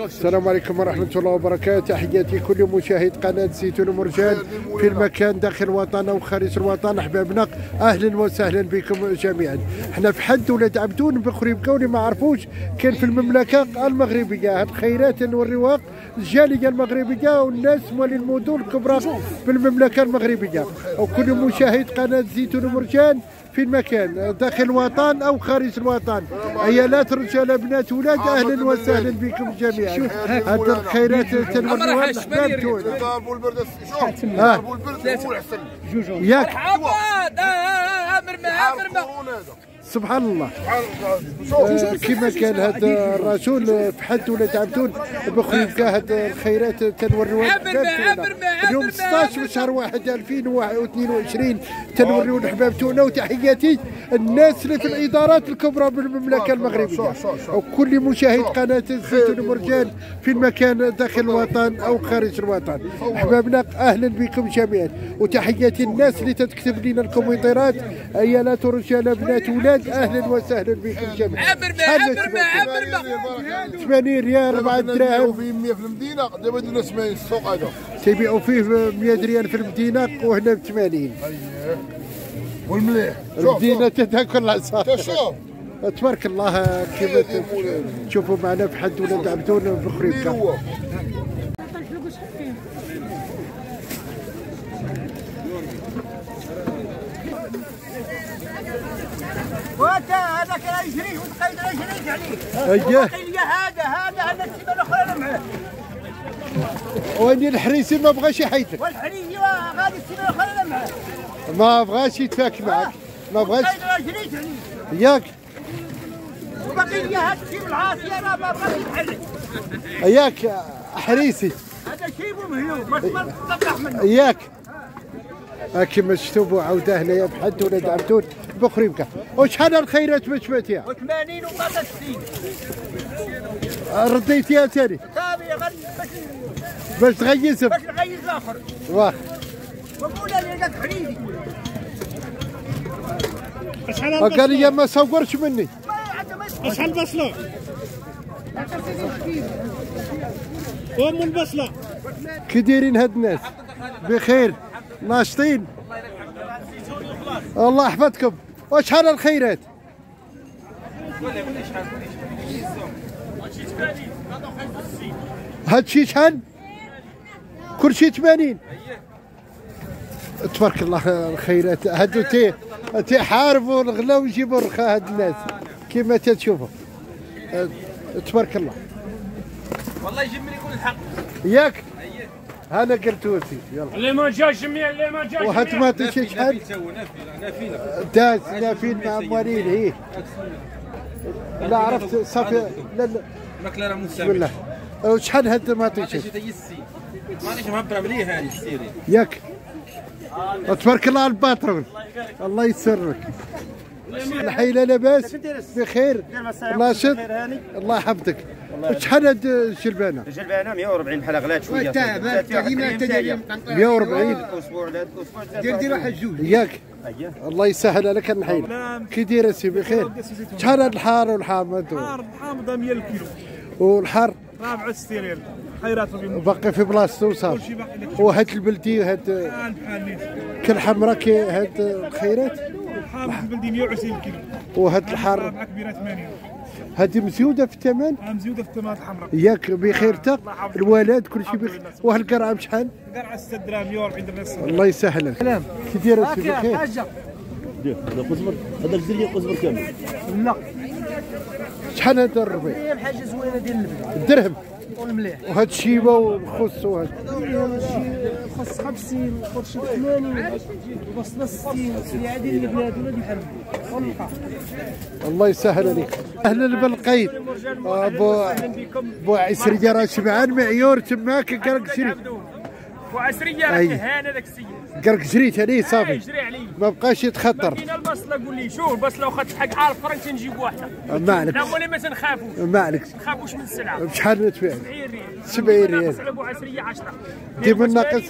السلام عليكم ورحمة الله وبركاته. تحياتي كل مشاهد قناة زيتون مرجان في المكان داخل الوطن أو خارج الوطن. أحبابنا أهلا وسهلا بكم جميعا. إحنا في حد ولاد عبدون بخريبكا واللي ما عرفوش. كان في المملكة المغربية. الخيرات والرواق الجالية المغربية والناس مال المدن الكبرى في المملكة المغربية. وكل مشاهد قناة زيتون مرجان في المكان داخل الوطن أو خارج الوطن. عيالات رجال بنات ولاد أهلا وسهلا بكم جميعا. هذا الخيرات تنوروا الاحباب تون ضربوا البرد شوف. ضربوا البرد والعسل ياك. عباد أمر ما أمر هذا. سبحان الله. آه، كما كان هذا الرسول في حد ولاد عبدون بخريبكا هذا الخيرات عبر اليوم ما- 16 من شهر 1 2022 تنوروا الاحباب تونا وتحياتي الناس اللي في الإدارات الكبرى بالمملكه المغربية. وكل مشاهد قناة الزيتون مرجان في المكان داخل الوطن أو خارج الوطن. أحبابنا أهلا بكم جميعا. وتحياتي الناس اللي تكتب لنا الكومنتات. عيالات ورجال بنات ولاد أهلا وسهلا بكم جميعا عبر ما عبر ما؟ عبر ما 80 ريال 4 دراهم في 100 في المدينة. دابا درنا 80 السوق هذا. تيبيعوا فيه ب 100 ريال في المدينة وهنا ب 80 والمليح. شوف المدينة تتاكل العصا شوف تبارك الله كيما تشوفوا معنا في حد ولاد عبدون اللي بخريبكا هو. وانت هذاك راه يجري وتقيد راه يجري عليه أييه. قيل لي هذا هذا هذا السيمه الاخرى أنا معاه. واني الحريسي ما بغاش يحيدك. والحريجي غادي السيمه الاخرى أنا معاه. ما بغاش يتفاك معك ما بغاش. عليه ياك. وبقي لي هذا الشيء العاصي أنا ما بغيت يتحرك. ياك حريسي هذا شيء مهيوب ما تقدر تطلع منه. ياك. كيما شفتوا عودة هنايا في حد ولاد عبدون بخريبكا وشحال الخيرات ما شفاتيها و80 وقضى 60 رديتيها ثاني صافي غادي باش باش تغيسهم باش نغيز الآخر. واه وقول لي هذاك حريجي قال لي ما صورش مني. شحال البصله؟ ام البصله كي دايرين هاد الناس؟ بخير. ناشطين. الله يحفظكم. وشحال الخيرات؟ هادشي شحال؟ كلشي 80 تبارك الله الخيرات. هادو تي تيحاربوا الغلا ويجيبوا الرخاء هاد الناس. كما تشوفوا. أه، تبارك الله. والله يجمل يكون الحق. ياك. أنا قلت وسيم يلا. اللي ما جاش جميع اللي ما جاش وهات ما تمشي شحال داس نافين مع موالين هي. لا عرفت صافي. لا لا. الماكله راه بسم مستعمل الله وشحال هاد ما تمشي تيسي مانيش مهبرة مليح هذه السيري. ياك. تبارك الله على الباترون الله يسرك. الحيلة لاباس بخير. ناشط الله يحفظك. شحال هاد الشلبانة جلبانه 140 بحال غلات شوية. ديما ديما 140 أسبوع لا أسبوع دير دير واحد جوج ياك. اييه الله يسهل عليك النحيل كي داير سي بخير. شحال هاد الحار والحامض؟ حامضه 100 الكيلو. والحر؟ 64 ريال باقي في بلاصتو وصافي. وهاد البلدي هاد بحال بحال كل حمراء كي هاد الخيرات؟ حامض البلدي 120 كيلو. وهاد الحار مع كبيره 80 هادي مزيودة في الثمن؟ مزيودة في التمات الحمراء. ياك بخير تا الولاد كل شيء بخير وهالقرعه بشحال قرعه 6 دراهم 140 درهم الله يسهل لك كي داير بخير شحال هذا الربيع؟ هي بحاجه زوينة ديال اللبن الدرهم. والمليح. وهاد الشيبة والخص وهاد خاص 50 خرشي 80 وصلنا 60 سي ديال البلاد ولا الحرب والنقا الله يسهل عليك. أهلا بالقيد. ابو ابو عسريه راه شبعان معيور تماك قالك شري. وعسرية. راه هانه داك السيد. قالك جريت عليه صافي. يجري عليه. ما بقاش يتخطر. كاين البصلة قول لي شوف البصلة واخا تحق عارف فرنك تنجيب واحدة. ما عليك. لا ولا ما تنخافوش ما عليك. ما نخافوش من السلعة. بشحال تبيع 70 ريال. 70 ريال. ناقص على أبو عسرية 10 ديما ناقص.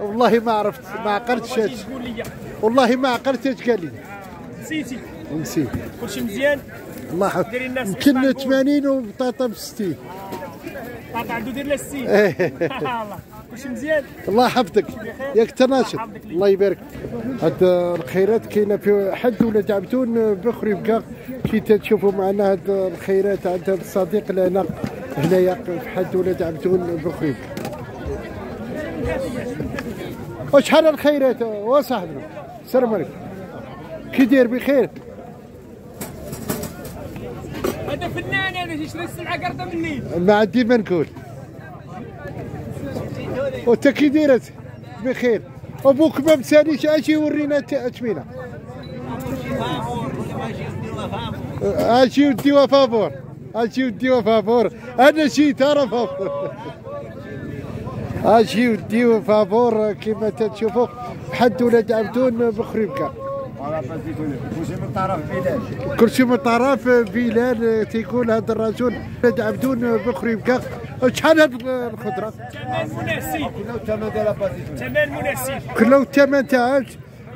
والله ما عرفت ما عقلتش تقول لي. والله ما عقلت اش قال لي. نسيتي. نسيت. كلشي مزيان. الله. يحفظك يمكن بالمقبول. 80 وبطاطا ب 60 قاطع عنده دير لها 60 إيه. الله. مزيان. الله يحفظك. ياك تناشط الله يبارك. هاد الخيرات كاينة في حد ولاد عبدون بخري بكا كي تشوفوا معنا هاد الخيرات عند هاد الصديق لنا هنايا في حد ولاد عبدون بخري بكا وشحال الخيرات؟ وصاحبنا السلام عليكم. كي داير بخير؟ هذا فنان أنا يشري السلعة قرطه مني؟ ما عندي ما نقول. وانت كي دايرت بخير. أبوك ما مساليش أجي ورينا ت- تمينه أجي وديوا فافور أجي وديوا فافور أنا جيت أنا فافور. أجي وديوا فافور كما تشوفوا. حد ولاد عبدون بخريبكا كل شيء من طرف بلال تيكون هذا الرجل ولاد عبدون بخريبكا شحال هاد الخضره ثمن مناسب ثمن مناسب كله الثمن تاعك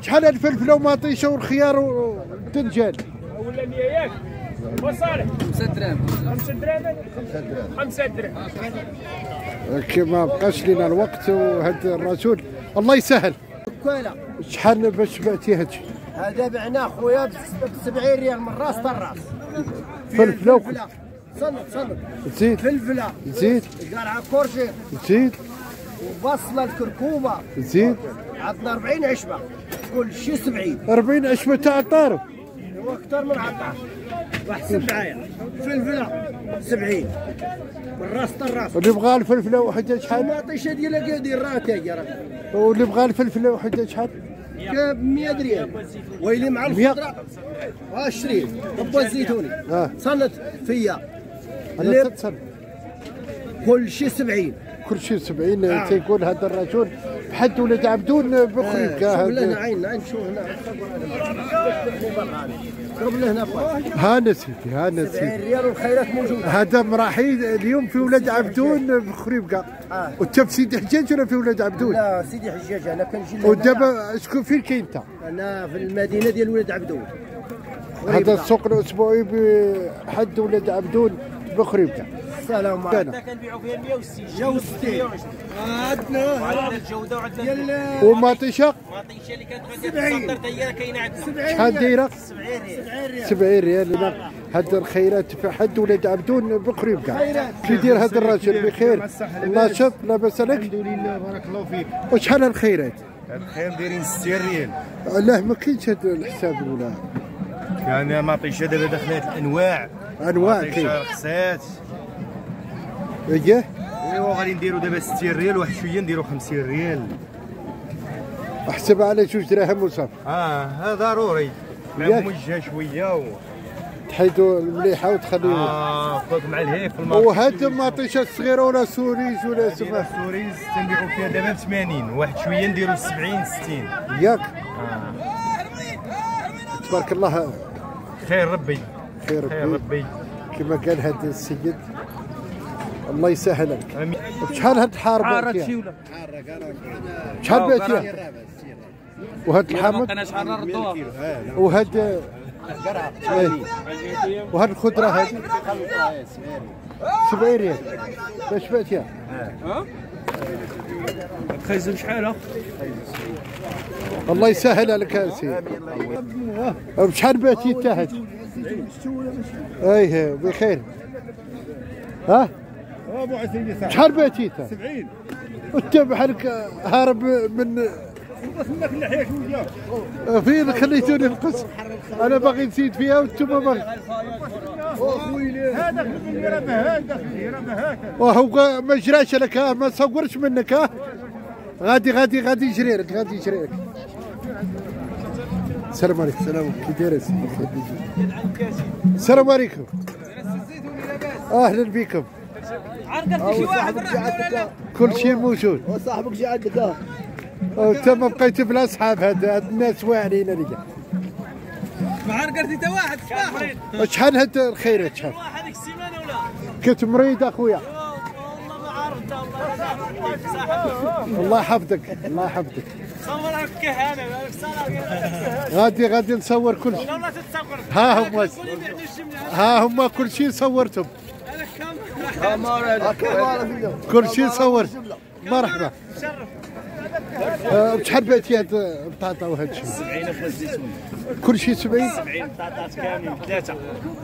شحال الفلفله ومطيشه والخيار والدنجان ولا 100 ياك وصالح 5 دراهم 5 دراهم 5 دراهم كما بقاش لنا الوقت وهذا الرجل الله يسهل كوالا شحال باش بعتي هادشي هذا بعنا خويا ب 70 ريال من راس طراس. فلفله صنف زيد فلفلة. زيد قرعة كورشي زيد وبصلة الكركومه زيد عندنا 40 عشبة. كل شيء 70 40 عشبة تاع الطارو وأكثر من عطار واحسب معايا. فلفلة 70 من راس طراس. واللي بغى الفلفلة وحده شحال؟ المطيشه ديالها قادر راه. تاجر واللي بغى الفلفلة وحده شحال؟ ب 100 ريال ويلي مع. الخضرة. الزيتوني آه. صنت فيا. أنا اللي- تتصل كل شيء 70 كل شيء 70 تيكون هذا الرجل بحد ولاد عبدون بخريب شوف كا لنا هذا عين عين شوف هنا. ضرب له هنا سيدي هانا 70 سيدي. ريال والخيرات موجودة. هذا مراحي اليوم في ولاد عبدون بخريب كا آه. وانت في سيدي حجاج ولا في ولاد عبدون؟ لا سيدي حجاج أنا كنجي. ودابا شكون فين كاين أنت؟ أنا في المدينة ديال ولاد عبدون. هذا السوق الأسبوعي بحد ولاد عبدون. بخريب كا السلام عليكم. كان. كنبيعوا فيها 160 160 عندنا. وعندنا الجودة وعندنا ومطيشه المطيشه اللي كانت غادي تصدر حتى هي كاينة عندنا. شحال دايرة؟ 70 ريال. 70 ريال. هاد الخيرات في حد ولاد عبدون بقريب كاع كي يدير هذا الراجل بخير. ناشط لاباس. عليك. الحمد لله بارك الله فيك. وشحال الخيرات؟ الخير دايرين 60 ريال. لا ما كاينش هذا الحساب ولا. كان مطيشه دابا دخلت الأنواع. أنواع كاين اييه ايوا غادي نديروا دابا 60 ريال واحد شوية نديروا 50 ريال. أحسب على جوج دراهم وصافي. آه هذا ضروري. ياك. موجه شوية و... تحيدوا المليحه وتخليوه آه خذ مع الهيف في المطيشه وهاد المطيشه الصغيرة ولا سوريج ولا سما السوريز تنبيعوا فيها دابا ب 80 واحد شوية نديروا 70 60 ياك. تبارك الله. خير ربي. خير ربي. كما قال هذا السيد. الله يسهل لك. آمين. شحال هاد الحار بعتيها شحال بعتيها وهاد الحامض؟ شحال وهاد إيه. وهاد الخضرة هذه 70 ريال باش بعتيها خيزم شحال الله يسهل عليك يا سيدي. بشحال بعتي انت هاد؟ إيه بخير. ها؟ ابو صاحبي شحال أنت 70 وانت بحالك هارب من فين خليتوني نقص؟ أنا باغي نزيد فيها وأنتم باغي. هذا ما جراش لك ما صورش منك ها؟ غادي غادي غادي يجري لك غادي يجري لك السلام عليكم السلام كي داير السلام عليكم أهلا بكم عرقت شي واحد كل شيء موجود وصاحبك جا عندك آه وانت ما بقيت بلا اصحاب هاد الناس واعرين عليا ما عرقت انت واحد صباح شحال هاد الخيرات شحال واحد هذيك السيمانه ولا كنت مريض اخويا الله يحفظك الله يحفظك. صورها كهانه غادي غادي نصور كل شيء. ها هم قولي بيعني الجمله ها هم كل شيء صورتهم كل شيء صورت مرحبا. آه، بشحال بعتي هاد البطاطا وهاد الشيء؟ 70 في الزيتون كل شيء 70 70 بطاطات كاملين ثلاثة.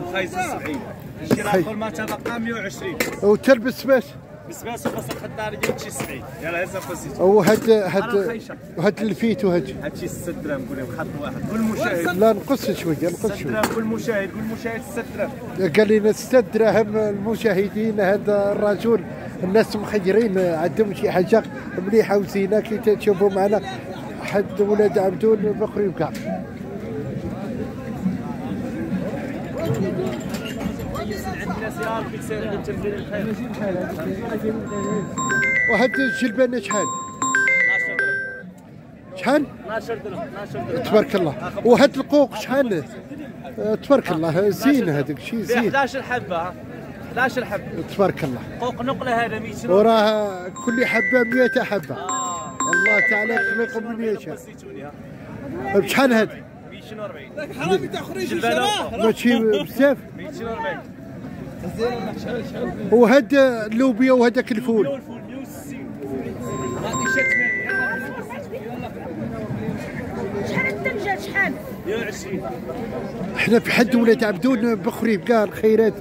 وخايزه 70 الشيء الآخر ما تبقى 120 وتلبس باش؟ بسباس وبصل خضار يجيك شي 70 يلا هزها في الزيتون وهاد هاد. وهاد الفيت وهاد هادشي 6 دراهم قول لهم خط واحد. كل مشاهد. لا نقص شوية نقص 6 شوية دراهم كل مشاهد كل مشاهد 6 دراهم قال لنا 6 دراهم المشاهدين هذا الرجل. الناس مخيرين عندهم شي حاجة مليحة وزينة كي تشوفوا معنا. حد ولاد عبدون وهاد الجلبانه شحال؟ 12 درهم شحال؟ 12 درهم 12 درهم تبارك الله. وهاد القوق شحال؟ آه، تبارك الله. زين هذاك شي فيه زين. 11 حبه ها 11 حبه تبارك الله. قوق نقله هذا 200 وراه كل حبة 100 حبة. آه. الله تعالى يخلق من يشاء بشحال هذا 240 حرامي تاخرين جلبانه ماشي بزاف. 240 وهاد اللوبيا وهذاك الفول. والفول 160 غادي شات شحال؟ شحال 120 إحنا في حد ولاد عبدون بخريب كاع الخيرات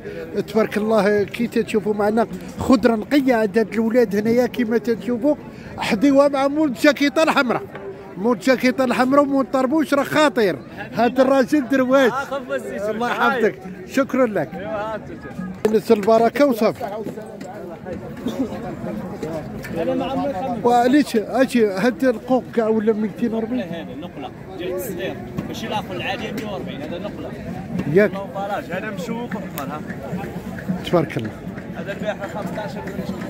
تبارك الله كي تشوفوا معنا خضرة نقية عند هاد الاولاد هنايا كيما تشوفوا حديوها مع مول الجاكيطه الحمراء مول الجاكيطه الحمراء ومول الطربوش راه خطير هاد الراجل خف الزيتون الله يحفظك. شكرا لك. نسل البركة وصافي وعليش أجي هاد القوق كاع ولا 240 هذا نقلة. ديال التصدير ماشي الآخر العادية 140 هذا نقلة. ياك. هذا مشوك وحمر ها تبارك الله. هذا البارح 15 درهم